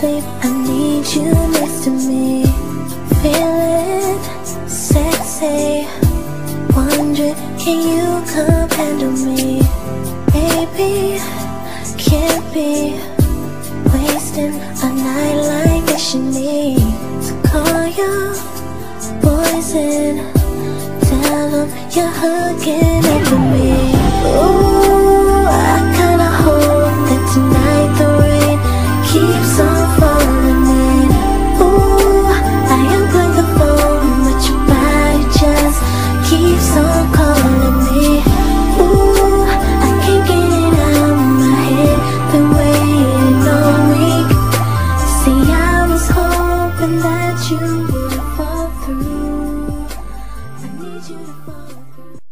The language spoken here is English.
30 Can't sleep, I need you next to me. Feeling sexy. Wondering, can you come handle me? Baby, can't be Wasting a night like this. You need To call your boys in. Tell them you're hooking up with me. Ooh, I kinda hope that tonight the rain keeps on you to fall through. I need you to fall through.